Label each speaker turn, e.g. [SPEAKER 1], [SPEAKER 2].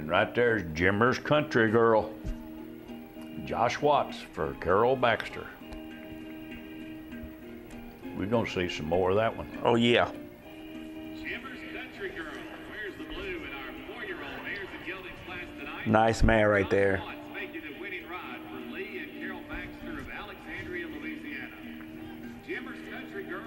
[SPEAKER 1] And right there's Jimmer's Country Girl, Josh Watts for Carol Baxter. We're going to see some more of that one.
[SPEAKER 2] Oh, yeah. Nice man right there.
[SPEAKER 3] Jimmer's Country Girl